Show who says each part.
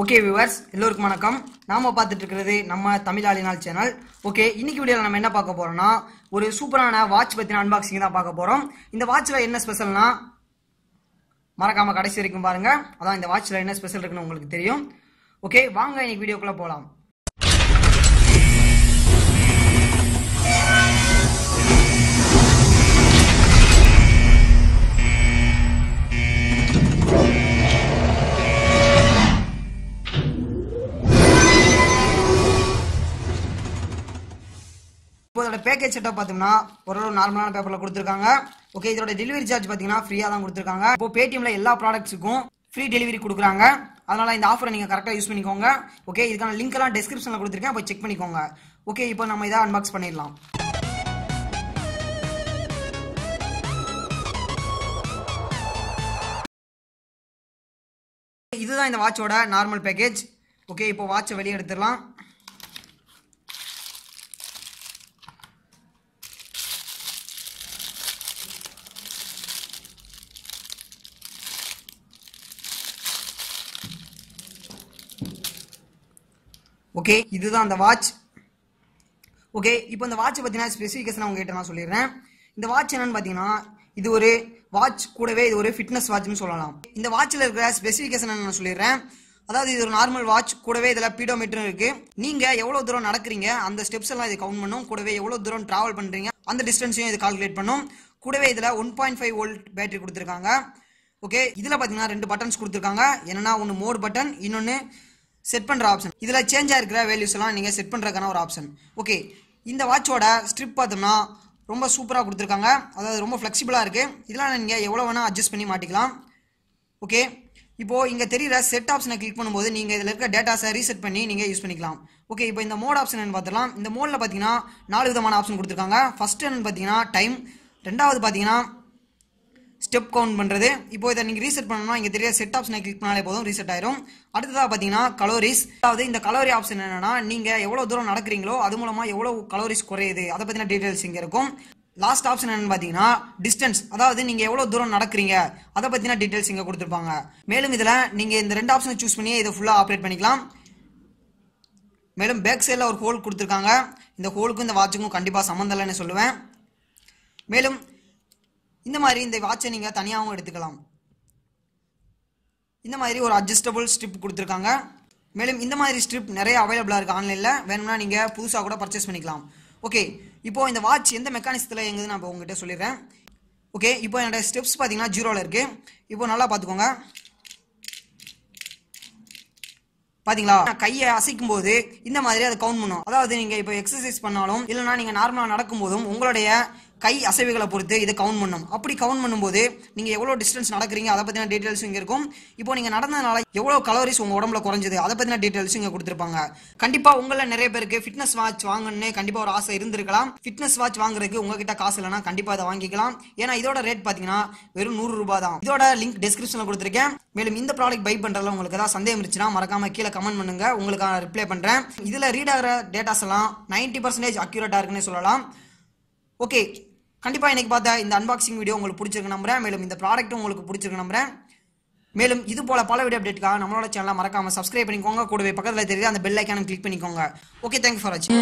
Speaker 1: Okay viewers எல்லோருக்கும் வணக்கம். நாம பார்த்துட்டு இருக்கிறது நம்ம தமிழாளினால் சேனல் ஓகே இன்னைக்கு வீடியோவில் நம்ம என்ன பார்க்க போறோம்னா ஒரு சூப்பரான வாட்ச் பத்தின அன்பாக்சிங் தான் பார்க்க போறோம். இந்த வாட்ச்ல என்ன ஸ்பெஷல்னா மறக்காம கடைசி வரைக்கும் பாருங்க. அதான் இந்த வாட்ச்ல என்ன ஸ்பெஷல் இருக்குன்னு உங்களுக்கு தெரியும். ஓகே வாங்க இன்னைக்கு வீடியோக்குள்ள போலாம். இப்போ இதோட பேக்கேஜ் செட்டப் பார்த்தோம்னா ஒரு நார்மலான பேப்பர்ல கொடுத்துருக்காங்க. ஓகே இதோட டெலிவரி சார்ஜ் பார்த்தீங்கன்னா ஃப்ரீயாக தான் கொடுத்துருக்காங்க. இப்போ பேடிஎம்ல எல்லா ப்ராடக்ட்ஸுக்கும் ஃப்ரீ டெலிவரி கொடுக்குறாங்க. அதனால இந்த ஆஃபரை நீங்கள் கரெக்டாக யூஸ் பண்ணிக்கோங்க. ஓகே இதுக்கான லிங்க் எல்லாம் டிஸ்கிரிப்ஷனில் கொடுத்துருக்கேன். போய் செக் பண்ணிக்கோங்க. ஓகே இப்போ நம்ம இதை அன்பாக்ஸ் பண்ணிடலாம். இதுதான் இந்த வாட்சோட நார்மல் பேக்கேஜ் ஓகே இப்போ வாட்சை வெளியே எடுத்துடலாம். ஓகே இதுதான் அந்த வாட்ச் ஓகே இப்போ இந்த வாட்ச் பார்த்தீங்கன்னா ஸ்பெசிஃபிகேஷன் உங்ககிட்ட நான் சொல்லிடுறேன். இந்த வாட்ச் என்னன்னு பார்த்தீங்கன்னா இது ஒரு வாட்ச் கூடவே இது ஒரு ஃபிட்னஸ் வாட்ச்னு சொல்லலாம். இந்த வாட்சில் இருக்கிற ஸ்பெசிஃபிகேஷன் நான் சொல்லிடுறேன். அதாவது இது ஒரு நார்மல் வாட்ச் கூடவே இதில் பீடோமீட்டரும் இருக்கு. நீங்கள் எவ்வளோ தூரம் நடக்கிறீங்க அந்த ஸ்டெப்ஸ் எல்லாம் இது கவுண்ட் பண்ணும். கூடவே எவ்வளோ தூரம் டிராவல் பண்ணுறீங்க அந்த டிஸ்டன்ஸையும் இது கால்குலேட் பண்ணும். கூடவே இதில் one point five volt battery கொடுத்துருக்காங்க. ஓகே இதில் பார்த்தீங்கன்னா ரெண்டு பட்டன்ஸ் கொடுத்துருக்காங்க. என்னென்னா ஒன்று மோட் பட்டன் இன்னொன்று செட் பண்ணுற ஆப்ஷன் இதில் சேஞ்ச் ஆகிருக்கிற வேல்யூஸ் எல்லாம் நீங்கள் செட் பண்ணுறதுக்கான ஒரு ஆப்ஷன் ஓகே இந்த வாட்சோட ஸ்ட்ரிப் பார்த்தோம்னா ரொம்ப சூப்பராக கொடுத்துருக்காங்க. அதாவது ரொம்ப ஃப்ளெக்சிபிளாக இருக்குது இதெல்லாம் நீங்கள் எவ்வளோ வேணால் அட்ஜஸ்ட் பண்ணி மாட்டிக்கலாம். ஓகே இப்போது இங்கே தெரிகிற செட் ஆப்ஷனை கிளிக் பண்ணும்போது நீங்கள் இதில் இருக்க டேட்டாஸை ரீசெட் பண்ணி நீங்கள் யூஸ் பண்ணிக்கலாம். ஓகே இப்போ இந்த மோட் ஆப்ஷன் என்னன்னு பார்த்துலாம் இந்த மோடில் பார்த்தீங்கன்னா நாலு விதமான ஆப்ஷன் கொடுத்துருக்காங்க. ஃபஸ்ட்டு என்னென்னு பார்த்தீங்கன்னா டைம் ரெண்டாவது பார்த்தீங்கன்னா ஸ்டெப் கவுண்ட் பண்ணுறது இப்போ இதை நீங்கள் ரீசெட் பண்ணணும்னா இங்கே தெரிய செட் ஆப்ஷனை கிளிக் பண்ணாலே போதும் ரீசெட் ஆயிரும். அடுத்ததாக பார்த்தீங்கன்னா கலோரிஸ் அதாவது இந்த கலோரி ஆப்ஷன் என்னன்னா நீங்கள் எவ்வளோ தூரம் நடக்கிறீங்களோ அது மூலமாக எவ்வளோ கலோரிஸ் குறையுது. அதை பற்றின டீட்டெயில்ஸ் இங்கே இருக்கும். லாஸ்ட் ஆப்ஷன் என்னன்னு பார்த்தீங்கன்னா டிஸ்டன்ஸ் அதாவது நீங்கள் எவ்வளோ தூரம் நடக்கிறீங்க அதை பற்றின டீட்டெயில்ஸ் இங்கே கொடுத்துருப்பாங்க. மேலும் இதில் நீங்கள் இந்த ரெண்டு ஆப்ஷனை சூஸ் பண்ணி இதை ஃபுல்லாக ஆப்ரேட் பண்ணிக்கலாம். மேலும் பேக் சைடில் ஒரு ஹோல் கொடுத்துருக்காங்க. இந்த ஹோலுக்கும் இந்த வாட்சுக்கும் கண்டிப்பாக சம்மந்தம் இல்லைன்னு சொல்லுவேன். மேலும் இந்த மாதிரி இந்த வாட்சை நீங்கள் தனியாகவும் எடுத்துக்கலாம். இந்த மாதிரி ஒரு அட்ஜஸ்டபுள் ஸ்ட்ரிப் கொடுத்துருக்காங்க. மேலும் இந்த மாதிரி ஸ்ட்ரிப் நிறைய அவைலபிளாக இருக்குது ஆன்லைனில் வேணும்னா நீங்கள் புதுசாக கூட பர்ச்சேஸ் பண்ணிக்கலாம். ஓகே இப்போ இந்த வாட்ச் எந்த மெக்கானிசத்தில் எங்குது நான் இப்போ உங்ககிட்ட சொல்லிடுறேன். ஓகே இப்போ என்னோட ஸ்டெப்ஸ் பார்த்தீங்கன்னா ஜீரோவில் இருக்குது இப்போ நல்லா பார்த்துக்கோங்க பார்த்தீங்களா கையை அசைக்கும் போது இந்த மாதிரி அதை கவுண்ட் பண்ணும் அதாவது நீங்கள் இப்போ எக்ஸசைஸ் பண்ணாலும் இல்லைன்னா நீங்கள் நார்மலாக நடக்கும் போதும் உங்களுடைய கை அசைவுகளை பொறுத்து இதை கவுண்ட் பண்ணும். அப்படி கவுண்ட் பண்ணும்போது நீங்கள் எவ்வளோ டிஸ்டன்ஸ் நடக்கிறீங்க அதை பற்றின டீட்டெயில்ஸும் இங்கே இருக்கும். இப்போ நீங்கள் நடந்ததுனால எவ்வளோ கலோரிஸ் உங்கள் உடம்புல குறைஞ்சது அதை பற்றின டீடைல்ஸ் இங்கே கொடுத்துருப்பாங்க. கண்டிப்பாக உங்களில் நிறைய பேருக்கு ஃபிட்னஸ் வாட்ச் வாங்கணும்னு கண்டிப்பாக ஒரு ஆசை இருந்திருக்கலாம். ஃபிட்னஸ் வாட்ச் வாங்குறதுக்கு உங்ககிட்ட காசு இல்லைன்னா கண்டிப்பாக அதை வாங்கிக்கலாம். ஏன்னா இதோட ரேட் பார்த்தீங்கன்னா வெறும் நூறு ரூபாய் தான். இதோட லிங்க் டிஸ்கிரிப்ஷனில் கொடுத்துருக்கேன். மேலும் இந்த ப்ராடக்ட் பை பண்ணுறதுல உங்களுக்கு ஏதாவது சந்தேகம் இருந்துச்சுன்னா மறக்காம கீழே கமெண்ட் பண்ணுங்க. உங்களுக்கு ரிப்ளை பண்ணுறேன் இதில் ரீட் ஆகிற டேட்டாஸ் எல்லாம் நைன்டி பர்சன்டேஜ் அக்யூரேட்டாக இருக்குன்னு சொல்லலாம். ஓகே கண்டிப்பா இன்னைக்கு பார்த்த இந்த அன்பாக்சிங் வீடியோ உங்களுக்கு பிடிச்சிருக்கு நம்புறேன். மேலும் இந்த ப்ராடக்ட்டும் உங்களுக்கு பிடிச்சிருக்கு நம்புறேன். மேலும் இது போல பல வீடியோ அப்டேட்டுக்காக நம்மளோட சேனலை மறக்காம சப்ஸ்கிரைப் பண்ணிக்கோங்க. கூடவே பக்கத்தில் தெரியுது அந்த பெல் ஐக்கானும் கிளிக் பண்ணிக்கோங்க. ஓகே தேங்க்யூ ஃபார் வாட்சிங்